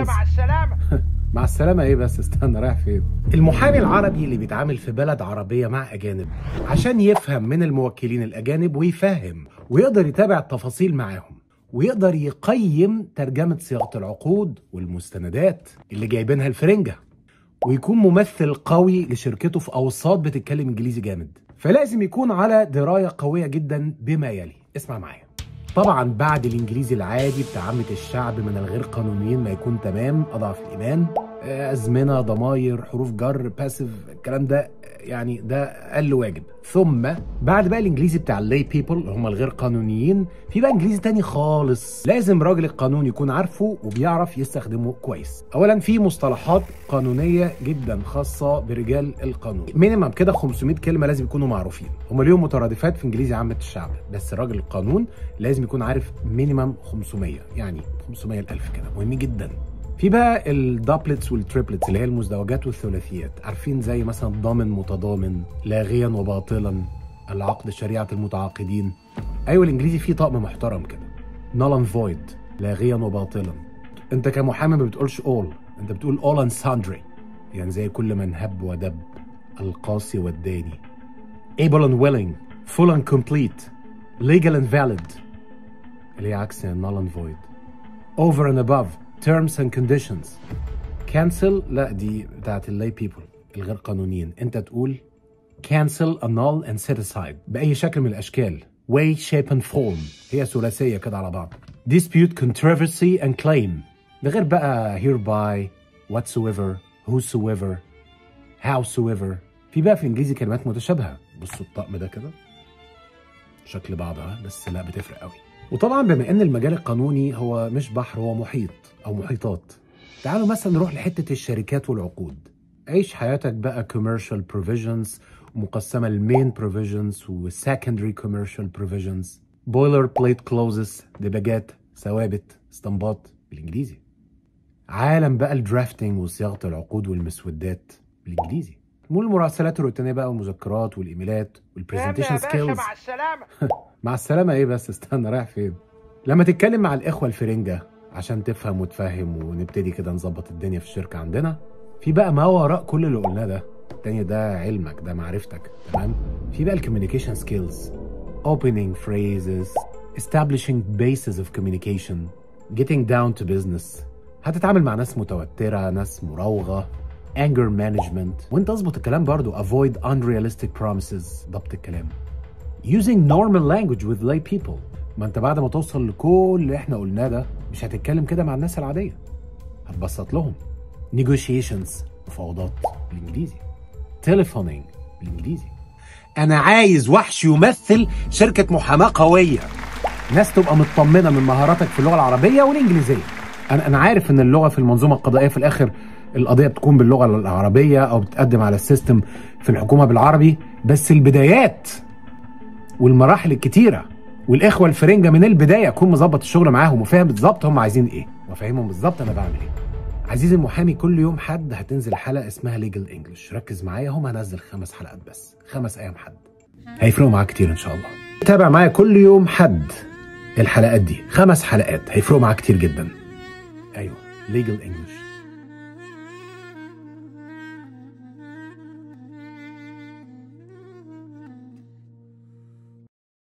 مع السلامة. مع السلامة. إيه بس؟ استنى رايح فين؟ المحامي العربي اللي بيتعامل في بلد عربية مع أجانب عشان يفهم من الموكلين الأجانب ويفهم ويقدر يتابع التفاصيل معاهم ويقدر يقيم ترجمة صياغة العقود والمستندات اللي جايبينها الفرنجة ويكون ممثل قوي لشركته في أوساط بتتكلم إنجليزي جامد. فلازم يكون على دراية قوية جدا بما يلي. اسمع معايا. طبعا بعد الإنجليزي العادي بتاع عامة الشعب من الغير قانونيين ما يكون تمام أضعف الإيمان. أزمنة ضماير حروف جر passive الكلام ده يعني ده أقل واجب. ثم بعد بقى الإنجليزي بتاع الـ law people اللي هم الغير قانونيين في بقى إنجليزي تاني خالص. لازم راجل القانون يكون عارفه وبيعرف يستخدمه كويس. اولا في مصطلحات قانونية جدا خاصة برجال القانون. minimum كده 500 كلمة لازم يكونوا معروفين. هم ليهم مترادفات في إنجليزي عامة الشعب بس راجل القانون لازم يكون عارف minimum 500 يعني 500 الالف كده. مهم جدا. في بقى ال doublets وال triplets اللي هي المزدوجات والثلاثيات عارفين زي مثلا ضامن متضامن لاغيا وباطلا العقد شريعة المتعاقدين. أيوه الإنجليزي فيه طقم محترم كده. And void لاغيا وباطلا. أنت كمحامي ما بتقولش all أنت بتقول all and sundry. يعني زي كل من هب ودب القاسي والداني. Able and willing full and complete legal and valid. اللي هي عكس null and void. Over and above. terms and conditions cancel لا دي بتاعت اللاي people الغير قانونيين انت تقول cancel annul and set aside بأي شكل من الأشكال way shape and form هي ثلاثية كده على بعض dispute controversy and claim ده غير بقى hereby whatsoever whosoever howsoever في بقى في الإنجليزي كلمات متشابهة بصوا الطقم ده كده شكل بعضها بس لا بتفرق قوي وطبعا بما إن المجال القانوني هو مش بحر هو محيط أو محيطات. تعالوا مثلا نروح لحتة الشركات والعقود. عيش حياتك بقى commercial provisions مقسمة لمين provisions وسكندري commercial provisions. Boiler plate clauses دباجات ثوابت استنباط بالإنجليزي. عالم بقى ال drafting وصياغة العقود والمسودات بالإنجليزي. مو المراسلات الروتينية بقى والمذكرات والإيميلات وال presentation skills مع السلامة. مع السلامة إيه بس؟ استنى رايح فين؟ لما تتكلم مع الإخوة الفرنجة عشان تفهم وتفهم ونبتدي كده نظبط الدنيا في الشركة عندنا في بقى ما وراء كل اللي قلناه ده. التاني ده علمك ده معرفتك تمام؟ في بقى ال communication skills opening phrases establishing bases of communication getting down to business. هتتعامل مع ناس متوترة ناس مراوغة anger management. وانت اظبط الكلام برضو avoid unrealistic promises ضبط الكلام. Using normal language with lay people. ما انت بعد ما توصل لكل اللي إحنا قلناه ده مش هتتكلم كده مع الناس العادية. هتبسط لهم. Negotiations مفاوضات بالإنجليزي. Telephoning بالإنجليزي. أنا عايز وحش يمثل شركة محاماة قوية. ناس تبقى مطمنة من مهاراتك في اللغة العربية والإنجليزية. أنا أنا عارف إن اللغة في المنظومة القضائية في الآخر القضية بتكون باللغة العربية أو بتقدم على ال system في الحكومة بالعربي بس البدايات والمراحل الكتيرة. والإخوة الفرنجة من البداية أكون مظبط الشغل معاهم وفاهم بالظبط هم عايزين إيه. وفاهمهم بالظبط أنا بعمل إيه. عزيزي المحامي كل يوم حد هتنزل حلقة اسمها Legal English ركز معايا هم هنزل خمس حلقات بس. خمس أيام حد. هيفرقوا معاك كتير إن شاء الله. تابع معايا كل يوم حد الحلقات دي. خمس حلقات هيفرقوا معاك كتير جدا. أيوه ليجل انجلش